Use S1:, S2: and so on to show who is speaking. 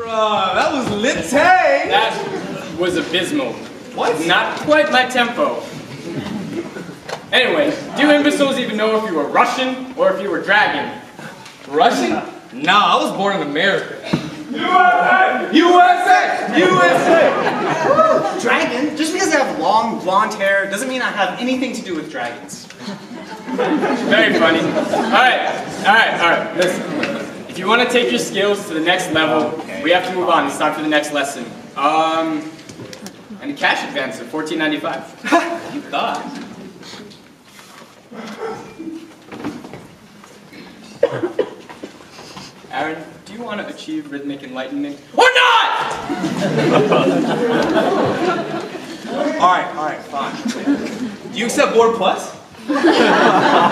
S1: Bruh, that was lit tay.
S2: That was abysmal.
S1: What?
S2: Not quite my tempo. Anyway, do you imbeciles even know if you were Russian or if you were dragon?
S1: Russian? Nah, I was born in America. USA! USA! USA!
S3: Dragon? Just because I have long blonde hair doesn't mean I have anything to do with dragons.
S2: Very funny. Alright, alright, alright, listen. If you want to take your skills to the next level, we have to move on. It's time for the next lesson. Um, and a cash advance of $14.95.
S1: You thought.
S2: Aaron, do you want to achieve rhythmic enlightenment? Or not?
S1: Alright, alright, fine. Do you accept Board Plus?